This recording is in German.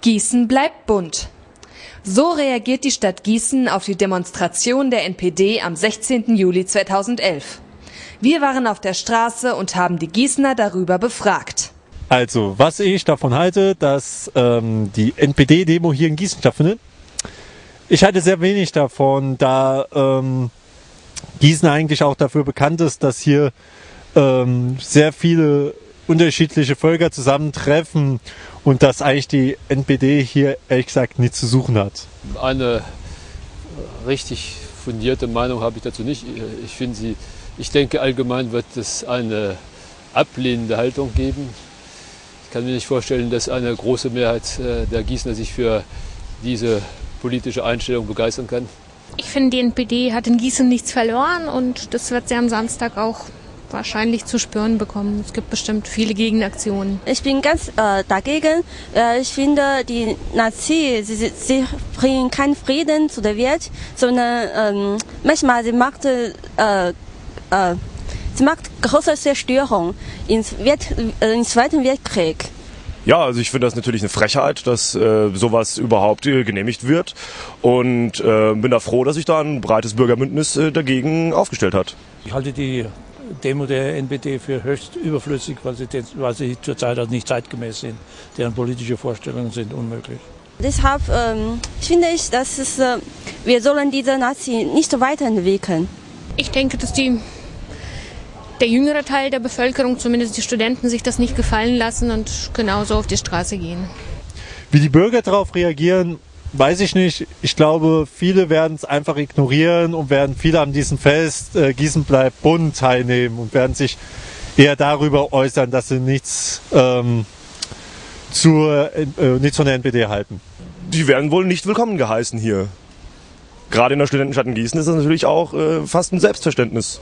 Gießen bleibt bunt. So reagiert die Stadt Gießen auf die Demonstration der NPD am 16. Juli 2011. Wir waren auf der Straße und haben die Gießener darüber befragt. Also, was ich davon halte, dass ähm, die NPD-Demo hier in Gießen stattfindet. Ich halte sehr wenig davon, da ähm, Gießen eigentlich auch dafür bekannt ist, dass hier ähm, sehr viele unterschiedliche Völker zusammentreffen und dass eigentlich die NPD hier ehrlich gesagt nichts zu suchen hat. Eine richtig fundierte Meinung habe ich dazu nicht. Ich finde sie, ich denke allgemein wird es eine ablehnende Haltung geben. Ich kann mir nicht vorstellen, dass eine große Mehrheit äh, der Gießener sich für diese politische Einstellung begeistern kann. Ich finde, die NPD hat in Gießen nichts verloren und das wird sie am Samstag auch wahrscheinlich zu spüren bekommen. Es gibt bestimmt viele Gegenaktionen. Ich bin ganz äh, dagegen. Äh, ich finde, die Nazi, sie, sie bringen keinen Frieden zu der Welt, sondern ähm, manchmal sie macht, äh, äh, sie macht große Zerstörung ins, Welt, äh, im Zweiten Weltkrieg. Ja, also ich finde das natürlich eine Frechheit, dass äh, sowas überhaupt äh, genehmigt wird und äh, bin da froh, dass sich da ein breites Bürgerbündnis äh, dagegen aufgestellt hat. Ich halte die Demo der NPD für höchst überflüssig, weil sie, weil sie zurzeit also nicht zeitgemäß sind. Deren politische Vorstellungen sind unmöglich. Deshalb ähm, finde ich, dass es, äh, wir sollen diese Nazi nicht weiterentwickeln. Ich denke, dass die der jüngere Teil der Bevölkerung, zumindest die Studenten, sich das nicht gefallen lassen und genauso auf die Straße gehen. Wie die Bürger darauf reagieren, weiß ich nicht. Ich glaube, viele werden es einfach ignorieren und werden viele an diesem Fest äh, Gießen bleibt bunt teilnehmen und werden sich eher darüber äußern, dass sie nichts, ähm, zur, äh, nichts von der NPD halten. Die werden wohl nicht willkommen geheißen hier. Gerade in der Studentenstadt in Gießen ist das natürlich auch äh, fast ein Selbstverständnis.